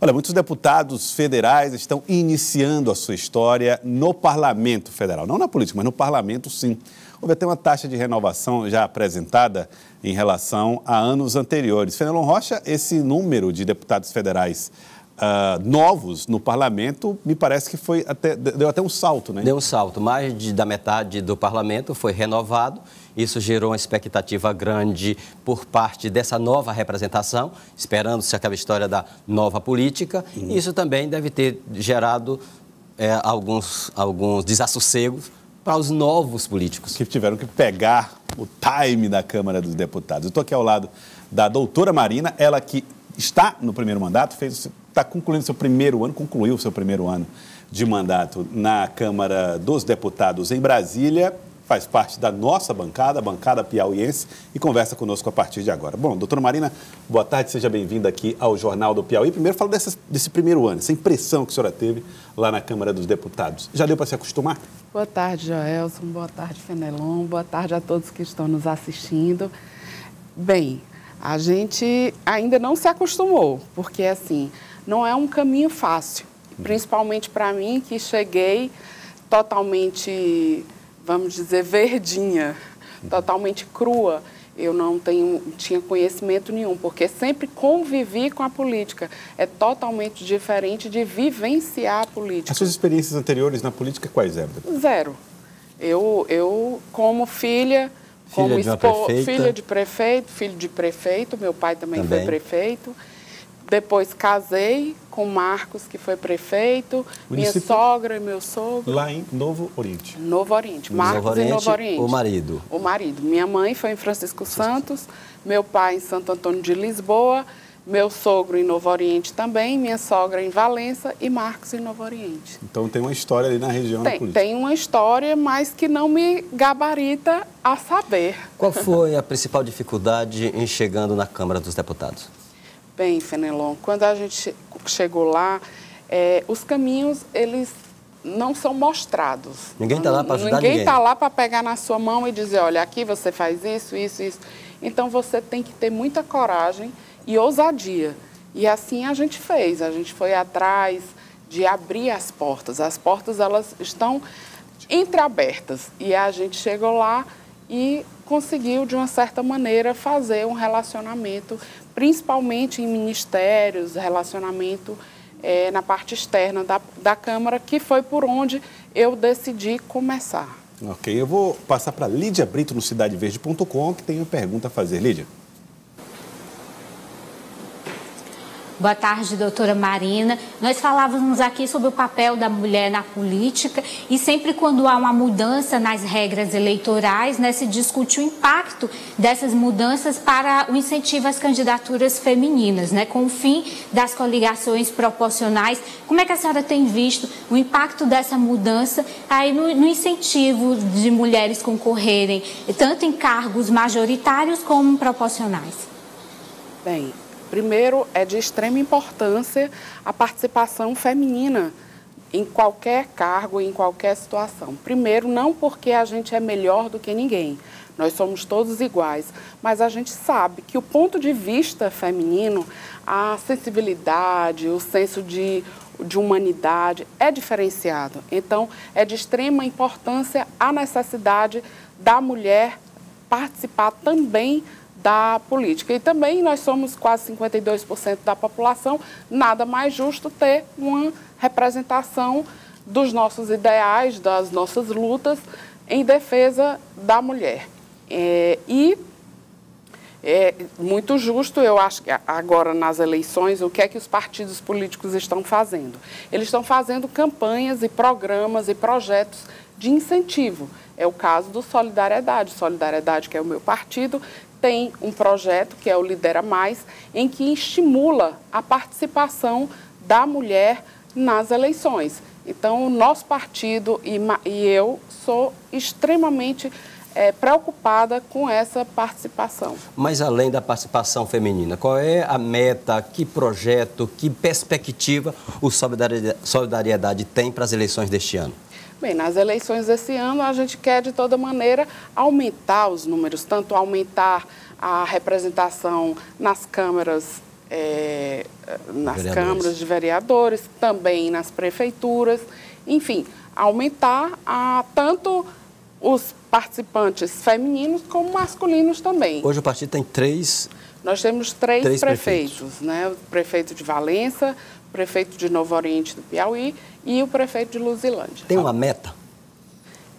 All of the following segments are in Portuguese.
Olha, muitos deputados federais estão iniciando a sua história no Parlamento Federal. Não na política, mas no Parlamento, sim. Houve até uma taxa de renovação já apresentada em relação a anos anteriores. Fenelon Rocha, esse número de deputados federais uh, novos no parlamento, me parece que foi até, deu até um salto, né? Deu um salto. Mais de, da metade do parlamento foi renovado. Isso gerou uma expectativa grande por parte dessa nova representação, esperando-se aquela história da nova política. Uhum. Isso também deve ter gerado é, alguns, alguns desassossegos para os novos políticos. Que tiveram que pegar o time da Câmara dos Deputados. Eu estou aqui ao lado da doutora Marina, ela que está no primeiro mandato, fez está concluindo seu primeiro ano, concluiu seu primeiro ano de mandato na Câmara dos Deputados em Brasília, faz parte da nossa bancada, a bancada piauiense, e conversa conosco a partir de agora. Bom, doutora Marina, boa tarde, seja bem-vinda aqui ao Jornal do Piauí. Primeiro, fala desse, desse primeiro ano, essa impressão que a senhora teve lá na Câmara dos Deputados. Já deu para se acostumar? Boa tarde, Joelson, boa tarde, Fenelon, boa tarde a todos que estão nos assistindo. Bem, a gente ainda não se acostumou, porque assim, não é um caminho fácil, principalmente para mim que cheguei totalmente, vamos dizer, verdinha, totalmente crua. Eu não tenho, tinha conhecimento nenhum, porque sempre convivi com a política. É totalmente diferente de vivenciar a política. As suas experiências anteriores na política quais eram? Zero. Eu, eu como filha, filha como de filha de prefeito, filho de prefeito, meu pai também, também. foi prefeito. Depois casei com Marcos, que foi prefeito, minha sogra e meu sogro. Lá em Novo Oriente. Novo Oriente. Marcos Novo Oriente, em Novo Oriente. O marido. O marido. Minha mãe foi em Francisco Santos, meu pai em Santo Antônio de Lisboa, meu sogro em Novo Oriente também, minha sogra em Valença e Marcos em Novo Oriente. Então tem uma história ali na região tem, política. Tem uma história, mas que não me gabarita a saber. Qual foi a principal dificuldade em chegando na Câmara dos Deputados? Bem, Fenelon, quando a gente chegou lá, é, os caminhos, eles não são mostrados. Ninguém está lá para ajudar ninguém. Ninguém está lá para pegar na sua mão e dizer, olha, aqui você faz isso, isso, isso. Então, você tem que ter muita coragem e ousadia. E assim a gente fez. A gente foi atrás de abrir as portas. As portas, elas estão entreabertas. E a gente chegou lá e conseguiu, de uma certa maneira, fazer um relacionamento principalmente em ministérios, relacionamento é, na parte externa da, da Câmara, que foi por onde eu decidi começar. Ok, eu vou passar para Lídia Brito no cidadeverde.com, que tem uma pergunta a fazer. Lídia. Boa tarde, doutora Marina. Nós falávamos aqui sobre o papel da mulher na política e sempre quando há uma mudança nas regras eleitorais, né, se discute o impacto dessas mudanças para o incentivo às candidaturas femininas, né, com o fim das coligações proporcionais. Como é que a senhora tem visto o impacto dessa mudança aí no, no incentivo de mulheres concorrerem, tanto em cargos majoritários como proporcionais? Bem, Primeiro, é de extrema importância a participação feminina em qualquer cargo, em qualquer situação. Primeiro, não porque a gente é melhor do que ninguém, nós somos todos iguais, mas a gente sabe que o ponto de vista feminino, a sensibilidade, o senso de, de humanidade é diferenciado. Então, é de extrema importância a necessidade da mulher participar também da política. E também nós somos quase 52% da população, nada mais justo ter uma representação dos nossos ideais, das nossas lutas em defesa da mulher. É, e é muito justo, eu acho que agora nas eleições, o que é que os partidos políticos estão fazendo? Eles estão fazendo campanhas e programas e projetos de incentivo. É o caso do Solidariedade. Solidariedade, que é o meu partido, tem um projeto, que é o Lidera Mais, em que estimula a participação da mulher nas eleições. Então, o nosso partido e, e eu sou extremamente é, preocupada com essa participação. Mas além da participação feminina, qual é a meta, que projeto, que perspectiva o Solidariedade, Solidariedade tem para as eleições deste ano? Bem, nas eleições desse ano, a gente quer, de toda maneira, aumentar os números, tanto aumentar a representação nas câmaras é, nas vereadores. câmaras de vereadores, também nas prefeituras, enfim, aumentar a, tanto os participantes femininos como masculinos também. Hoje o partido tem três. Nós temos três, três prefeitos, prefeitos, né? O prefeito de Valença, prefeito de Novo Oriente do Piauí e o prefeito de Luzilândia. Tem uma meta?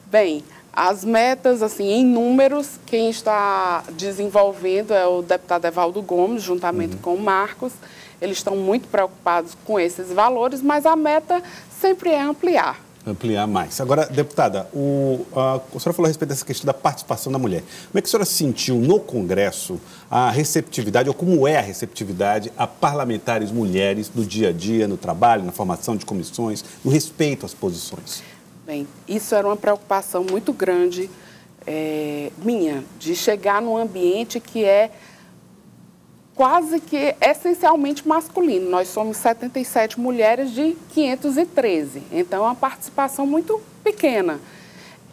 Bem, as metas, assim, em números, quem está desenvolvendo é o deputado Evaldo Gomes, juntamente uhum. com o Marcos. Eles estão muito preocupados com esses valores, mas a meta sempre é ampliar. Ampliar mais. Agora, deputada, o, a, a senhora falou a respeito dessa questão da participação da mulher. Como é que a senhora sentiu no Congresso a receptividade, ou como é a receptividade a parlamentares mulheres no dia a dia, no trabalho, na formação de comissões, no respeito às posições? Bem, isso era uma preocupação muito grande é, minha, de chegar num ambiente que é quase que essencialmente masculino. Nós somos 77 mulheres de 513, então é uma participação muito pequena.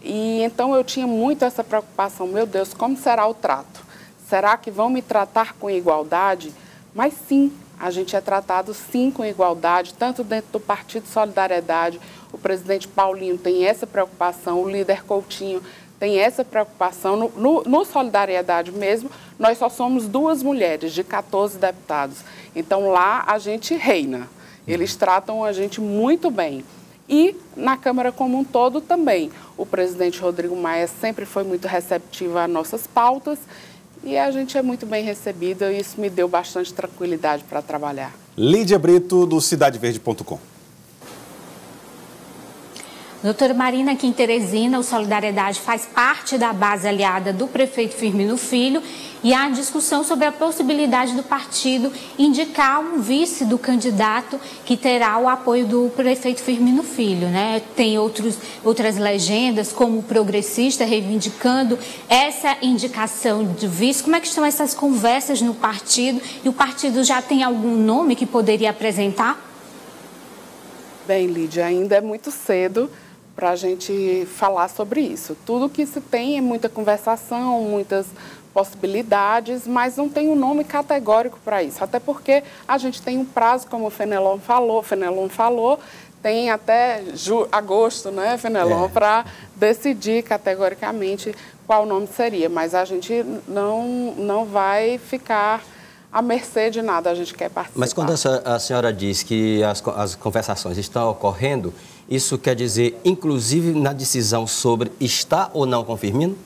E então eu tinha muito essa preocupação, meu Deus, como será o trato? Será que vão me tratar com igualdade? Mas sim, a gente é tratado sim com igualdade, tanto dentro do Partido Solidariedade, o presidente Paulinho tem essa preocupação, o líder Coutinho tem essa preocupação. No, no, no, Solidariedade mesmo, nós só somos duas mulheres de 14 deputados. Então lá a gente reina. Eles tratam a gente muito bem. E na Câmara como um todo também. O presidente Rodrigo Maia sempre foi muito receptivo às nossas pautas e a gente é muito bem recebida e isso me deu bastante tranquilidade para trabalhar. Lídia Brito, do CidadeVerde.com. Doutora Marina, aqui em Teresina, o Solidariedade faz parte da base aliada do prefeito Firmino Filho e há discussão sobre a possibilidade do partido indicar um vice do candidato que terá o apoio do prefeito Firmino Filho. Né? Tem outros, outras legendas, como o progressista, reivindicando essa indicação de vice. Como é que estão essas conversas no partido? E o partido já tem algum nome que poderia apresentar? Bem, Lídia, ainda é muito cedo para a gente falar sobre isso. Tudo que se tem é muita conversação, muitas possibilidades, mas não tem um nome categórico para isso. Até porque a gente tem um prazo, como o Fenelon falou, Fenelon falou, tem até agosto, né, Fenelon, é. para decidir categoricamente qual nome seria. Mas a gente não, não vai ficar à mercê de nada, a gente quer participar. Mas quando a senhora diz que as, as conversações estão ocorrendo, isso quer dizer, inclusive, na decisão sobre está ou não confirmando?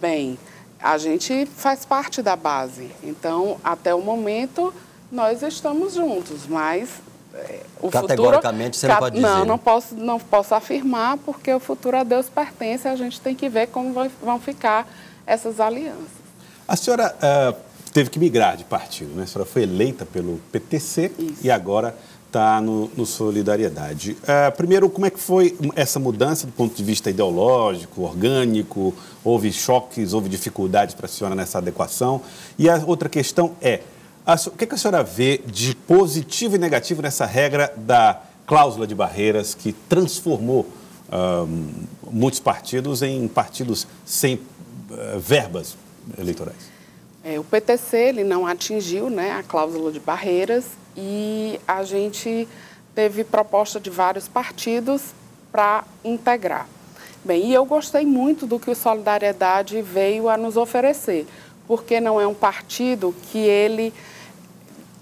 Bem, a gente faz parte da base. Então, até o momento, nós estamos juntos, mas é, o Categoricamente, futuro, você não pode dizer. Não, não posso, não posso afirmar, porque o futuro a Deus pertence, a gente tem que ver como vão ficar essas alianças. A senhora uh, teve que migrar de partido, né? A senhora foi eleita pelo PTC Isso. e agora está no, no, Solidariedade. Uh, primeiro, como é que foi essa mudança do ponto de vista ideológico, orgânico? Houve choques, houve dificuldades para a senhora nessa adequação? E a outra questão é, a, o que, que a senhora vê de positivo e negativo nessa regra da cláusula de barreiras que transformou uh, muitos partidos em partidos sem uh, verbas eleitorais? É, o PTC ele não atingiu né, a cláusula de barreiras e a gente teve proposta de vários partidos para integrar. Bem, e eu gostei muito do que o Solidariedade veio a nos oferecer, porque não é um partido que ele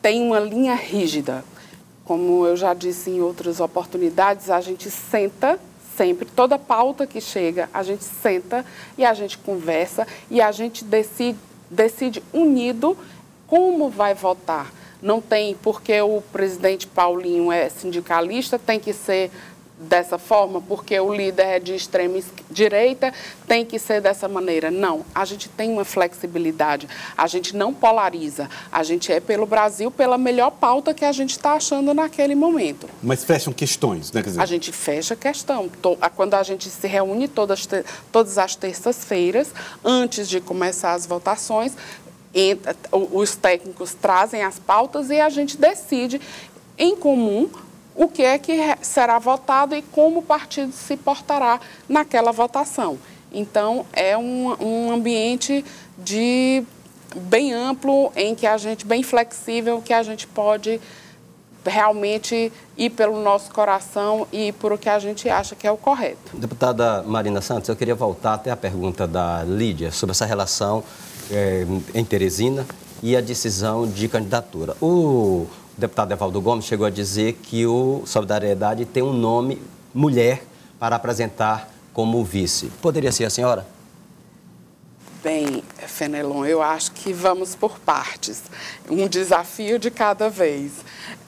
tem uma linha rígida. Como eu já disse em outras oportunidades, a gente senta sempre, toda pauta que chega, a gente senta e a gente conversa e a gente decide, decide unido como vai votar. Não tem, porque o presidente Paulinho é sindicalista, tem que ser dessa forma, porque o líder é de extrema direita, tem que ser dessa maneira. Não, a gente tem uma flexibilidade, a gente não polariza, a gente é pelo Brasil pela melhor pauta que a gente está achando naquele momento. Mas fecham questões, né? Dizer... A gente fecha questão. Quando a gente se reúne todas, todas as terças-feiras, antes de começar as votações, os técnicos trazem as pautas e a gente decide em comum o que é que será votado e como o partido se portará naquela votação. Então, é um, um ambiente de bem amplo, em que a gente, bem flexível, que a gente pode realmente ir pelo nosso coração e por o que a gente acha que é o correto. Deputada Marina Santos, eu queria voltar até a pergunta da Lídia sobre essa relação é, em Teresina e a decisão de candidatura. O deputado Evaldo Gomes chegou a dizer que o Solidariedade tem um nome mulher para apresentar como vice. Poderia ser a senhora? Bem, Fenelon, eu acho que vamos por partes, um desafio de cada vez.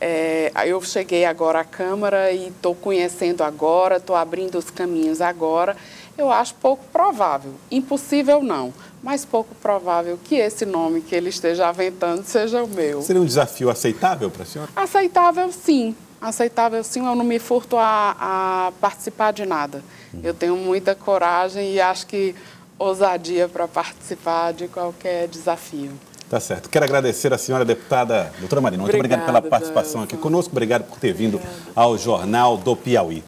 É, eu cheguei agora à Câmara e estou conhecendo agora, estou abrindo os caminhos agora. Eu acho pouco provável, impossível não, mas pouco provável que esse nome que ele esteja aventando seja o meu. Seria um desafio aceitável para a senhora? Aceitável, sim. Aceitável, sim. Eu não me furto a, a participar de nada. Eu tenho muita coragem e acho que ousadia para participar de qualquer desafio. Tá certo. Quero agradecer a senhora deputada doutora Marina. Muito obrigado pela participação aqui conosco. Obrigado por ter vindo ao Jornal do Piauí.